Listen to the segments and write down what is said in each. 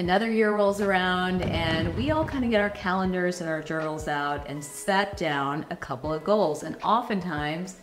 Another year rolls around, and we all kind of get our calendars and our journals out and set down a couple of goals. And oftentimes,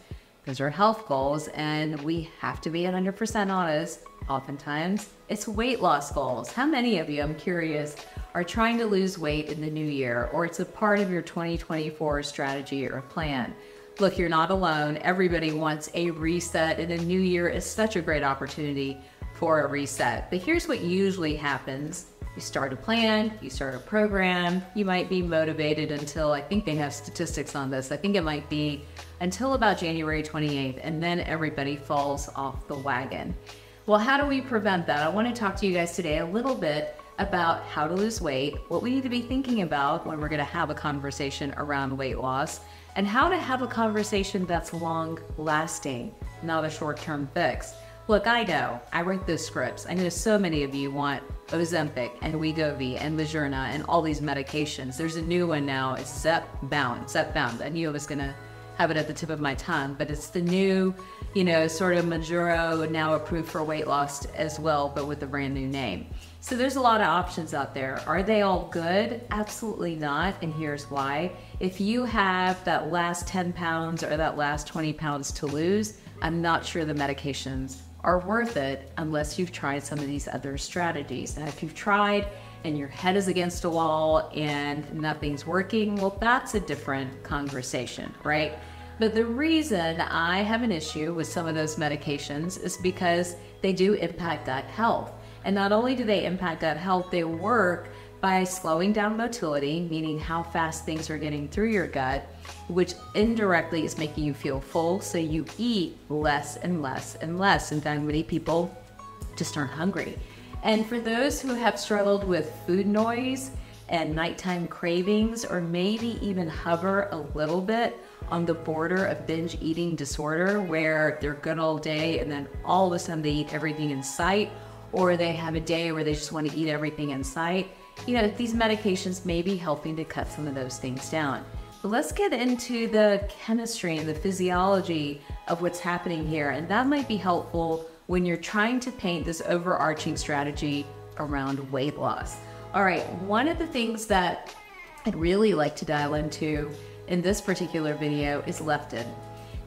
those are health goals, and we have to be 100% honest. Oftentimes, it's weight loss goals. How many of you, I'm curious, are trying to lose weight in the new year, or it's a part of your 2024 strategy or plan? Look, you're not alone. Everybody wants a reset, and a new year is such a great opportunity for a reset. But here's what usually happens. You start a plan, you start a program, you might be motivated until I think they have statistics on this. I think it might be until about January 28th, and then everybody falls off the wagon. Well, how do we prevent that? I want to talk to you guys today a little bit about how to lose weight, what we need to be thinking about when we're going to have a conversation around weight loss, and how to have a conversation that's long lasting, not a short term fix. Look, I know. I write those scripts. I know so many of you want Ozempic and Wegovy and Mounjaro and all these medications. There's a new one now. It's Zepbound. Zepbound. I knew I was gonna have it at the tip of my tongue, but it's the new, you know, sort of Mounjaro now approved for weight loss as well, but with a brand new name. So there's a lot of options out there. Are they all good? Absolutely not. And here's why. If you have that last 10 pounds or that last 20 pounds to lose, I'm not sure the medications are worth it unless you've tried some of these other strategies. Now, if you've tried and your head is against a wall and nothing's working, well, that's a different conversation, right? But the reason I have an issue with some of those medications is because they do impact gut health. And not only do they impact gut health, they work by slowing down motility, meaning how fast things are getting through your gut, which indirectly is making you feel full. So you eat less and less and less. In fact, many people just aren't hungry. And for those who have struggled with food noise and nighttime cravings, or maybe even hover a little bit on the border of binge eating disorder, where they're good all day and then all of a sudden they eat everything in sight, or they have a day where they just want to eat everything in sight you know, these medications may be helping to cut some of those things down. But let's get into the chemistry and the physiology of what's happening here. And that might be helpful when you're trying to paint this overarching strategy around weight loss. All right, one of the things that I'd really like to dial into in this particular video is leptin.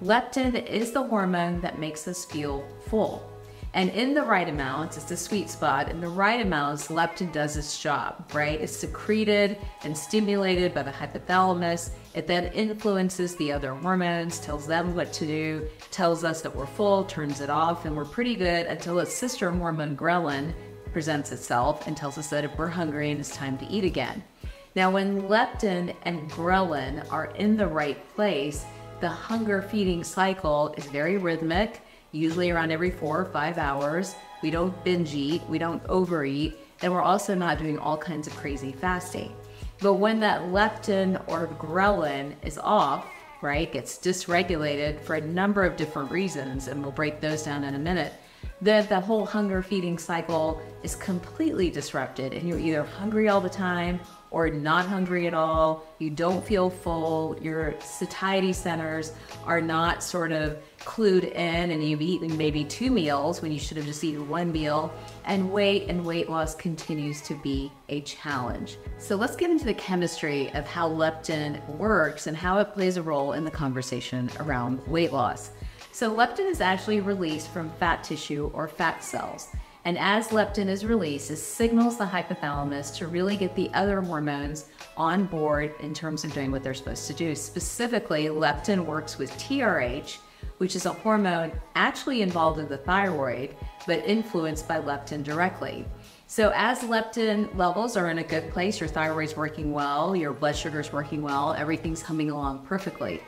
Leptin is the hormone that makes us feel full. And in the right amount, it's the sweet spot. In the right amounts, leptin does its job, right? It's secreted and stimulated by the hypothalamus. It then influences the other hormones, tells them what to do, tells us that we're full, turns it off, and we're pretty good until its sister hormone ghrelin presents itself and tells us that if we're hungry and it's time to eat again. Now, when leptin and ghrelin are in the right place, the hunger feeding cycle is very rhythmic usually around every four or five hours. We don't binge eat, we don't overeat, and we're also not doing all kinds of crazy fasting. But when that leptin or ghrelin is off, right, gets dysregulated for a number of different reasons, and we'll break those down in a minute, then the whole hunger feeding cycle is completely disrupted, and you're either hungry all the time or not hungry at all, you don't feel full, your satiety centers are not sort of clued in, and you've eaten maybe two meals when you should have just eaten one meal, and weight and weight loss continues to be a challenge. So let's get into the chemistry of how leptin works and how it plays a role in the conversation around weight loss. So leptin is actually released from fat tissue or fat cells. And as leptin is released, it signals the hypothalamus to really get the other hormones on board in terms of doing what they're supposed to do. Specifically, leptin works with TRH, which is a hormone actually involved in the thyroid, but influenced by leptin directly. So as leptin levels are in a good place, your thyroid's working well, your blood sugar's working well, everything's humming along perfectly.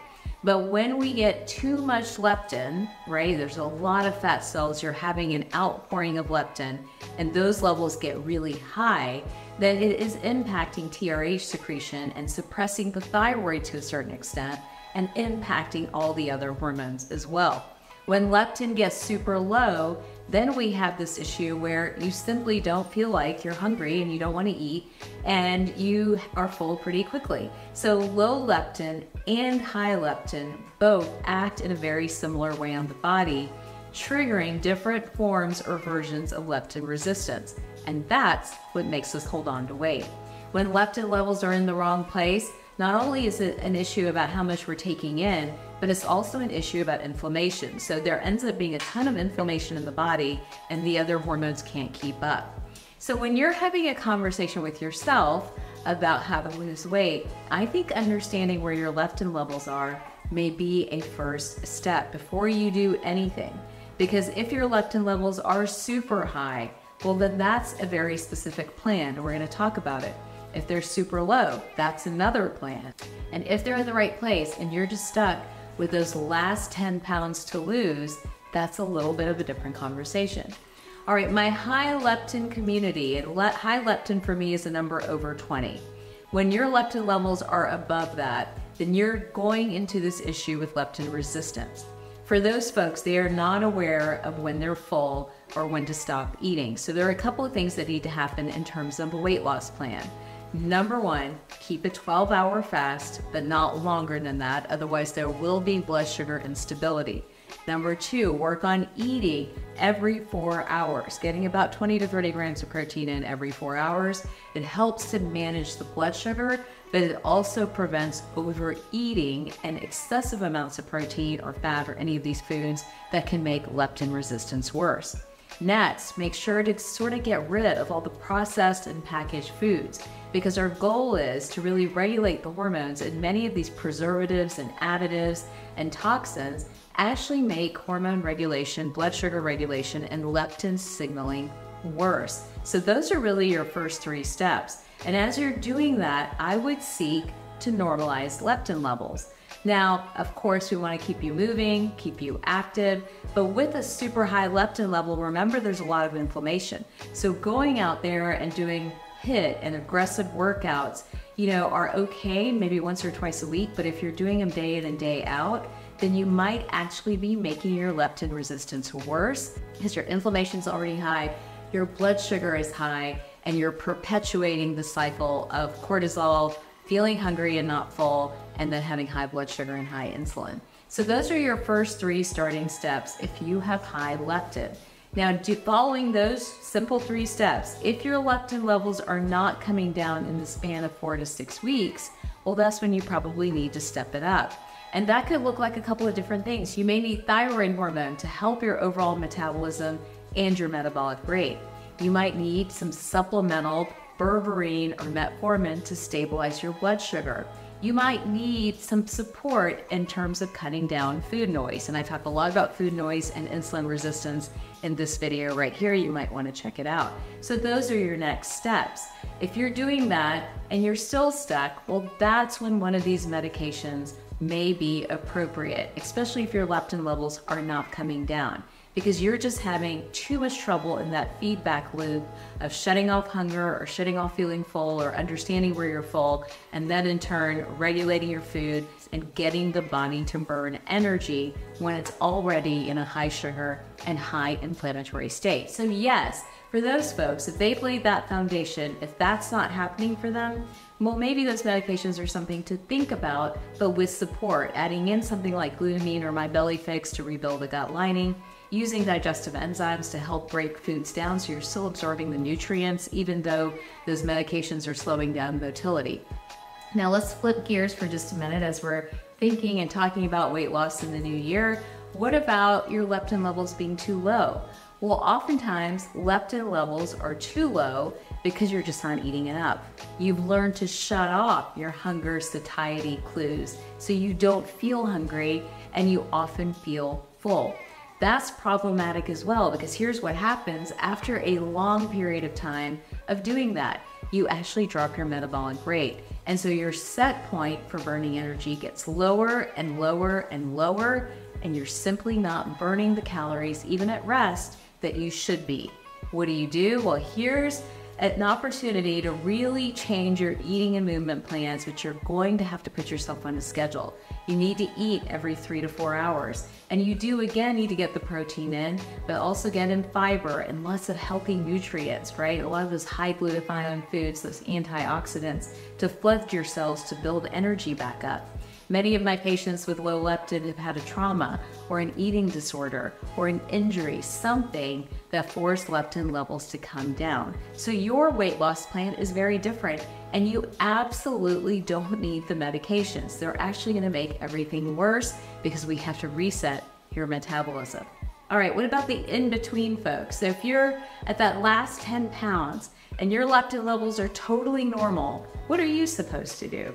But when we get too much leptin, right, there's a lot of fat cells, you're having an outpouring of leptin, and those levels get really high, then it is impacting TRH secretion and suppressing the thyroid to a certain extent and impacting all the other hormones as well. When leptin gets super low, then we have this issue where you simply don't feel like you're hungry and you don't want to eat and you are full pretty quickly. So low leptin and high leptin both act in a very similar way on the body, triggering different forms or versions of leptin resistance. And that's what makes us hold on to weight. When leptin levels are in the wrong place, not only is it an issue about how much we're taking in, but it's also an issue about inflammation. So there ends up being a ton of inflammation in the body, and the other hormones can't keep up. So when you're having a conversation with yourself about how to lose weight, I think understanding where your leptin levels are may be a first step before you do anything. Because if your leptin levels are super high, well, then that's a very specific plan. We're going to talk about it. If they're super low, that's another plan. And if they're in the right place and you're just stuck with those last 10 pounds to lose, that's a little bit of a different conversation. All right, my high leptin community, high leptin for me is a number over 20. When your leptin levels are above that, then you're going into this issue with leptin resistance. For those folks, they are not aware of when they're full or when to stop eating. So there are a couple of things that need to happen in terms of a weight loss plan. Number one, keep a 12 hour fast, but not longer than that. Otherwise, there will be blood sugar instability. Number two, work on eating every four hours, getting about 20 to 30 grams of protein in every four hours. It helps to manage the blood sugar, but it also prevents overeating and excessive amounts of protein or fat or any of these foods that can make leptin resistance worse. Next, make sure to sort of get rid of all the processed and packaged foods because our goal is to really regulate the hormones and many of these preservatives and additives and toxins actually make hormone regulation, blood sugar regulation, and leptin signaling worse. So those are really your first three steps. And as you're doing that, I would seek to normalize leptin levels. Now, of course, we want to keep you moving, keep you active, but with a super high leptin level, remember there's a lot of inflammation. So going out there and doing HIIT and aggressive workouts, you know, are okay maybe once or twice a week, but if you're doing them day in and day out, then you might actually be making your leptin resistance worse because your inflammation's already high, your blood sugar is high, and you're perpetuating the cycle of cortisol, feeling hungry and not full, and then having high blood sugar and high insulin. So those are your first three starting steps if you have high leptin. Now, do, following those simple three steps, if your leptin levels are not coming down in the span of four to six weeks, well, that's when you probably need to step it up. And that could look like a couple of different things. You may need thyroid hormone to help your overall metabolism and your metabolic rate. You might need some supplemental berberine or metformin to stabilize your blood sugar. You might need some support in terms of cutting down food noise. And I talk a lot about food noise and insulin resistance in this video right here. You might want to check it out. So those are your next steps. If you're doing that and you're still stuck, well, that's when one of these medications may be appropriate, especially if your leptin levels are not coming down because you're just having too much trouble in that feedback loop of shutting off hunger or shutting off feeling full or understanding where you're full, and then in turn regulating your food and getting the body to burn energy when it's already in a high sugar and high inflammatory state. So, yes, for those folks, if they've laid that foundation, if that's not happening for them, well, maybe those medications are something to think about, but with support, adding in something like glutamine or my belly fix to rebuild the gut lining using digestive enzymes to help break foods down so you're still absorbing the nutrients, even though those medications are slowing down motility. Now, let's flip gears for just a minute as we're thinking and talking about weight loss in the new year. What about your leptin levels being too low? Well, oftentimes leptin levels are too low because you're just not eating enough. You've learned to shut off your hunger satiety clues so you don't feel hungry and you often feel full that's problematic as well because here's what happens after a long period of time of doing that. You actually drop your metabolic rate. And so your set point for burning energy gets lower and lower and lower, and you're simply not burning the calories, even at rest, that you should be. What do you do? Well, here's an opportunity to really change your eating and movement plans, but you're going to have to put yourself on a schedule. You need to eat every three to four hours. And you do again need to get the protein in, but also get in fiber and lots of healthy nutrients, right? A lot of those high glutathione foods, those antioxidants to flood your cells to build energy back up. Many of my patients with low leptin have had a trauma or an eating disorder or an injury, something that forced leptin levels to come down. So your weight loss plan is very different and you absolutely don't need the medications. They're actually gonna make everything worse because we have to reset your metabolism. All right, what about the in-between folks? So if you're at that last 10 pounds and your leptin levels are totally normal, what are you supposed to do?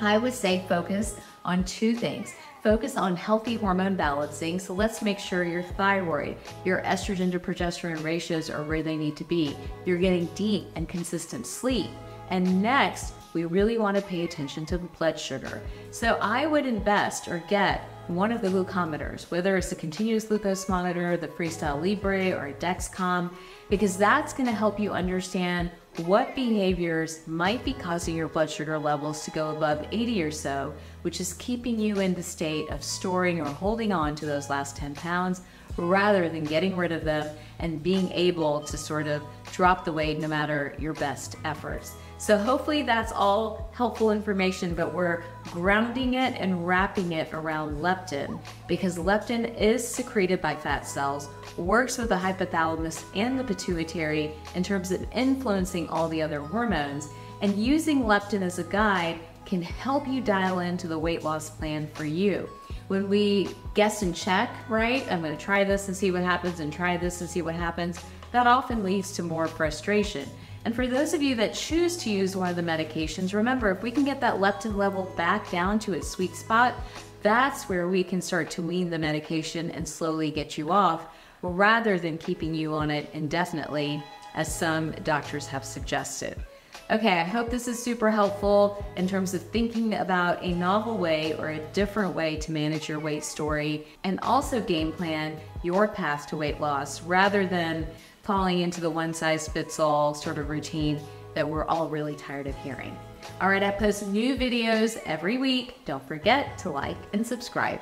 I would say focus on two things. Focus on healthy hormone balancing. So let's make sure your thyroid, your estrogen to progesterone ratios are where they need to be. You're getting deep and consistent sleep. And next, we really want to pay attention to blood sugar. So I would invest or get one of the glucometers, whether it's a continuous glucose monitor, the Freestyle Libre, or a Dexcom, because that's going to help you understand what behaviors might be causing your blood sugar levels to go above 80 or so, which is keeping you in the state of storing or holding on to those last 10 pounds rather than getting rid of them and being able to sort of drop the weight no matter your best efforts. So hopefully that's all helpful information, but we're grounding it and wrapping it around leptin because leptin is secreted by fat cells, works with the hypothalamus and the pituitary in terms of influencing all the other hormones, and using leptin as a guide can help you dial into the weight loss plan for you. When we guess and check, right? I'm gonna try this and see what happens and try this and see what happens. That often leads to more frustration. And for those of you that choose to use one of the medications, remember if we can get that leptin level back down to its sweet spot, that's where we can start to wean the medication and slowly get you off rather than keeping you on it indefinitely, as some doctors have suggested. Okay, I hope this is super helpful in terms of thinking about a novel way or a different way to manage your weight story and also game plan your path to weight loss rather than falling into the one size fits all sort of routine that we're all really tired of hearing. All right, I post new videos every week. Don't forget to like and subscribe.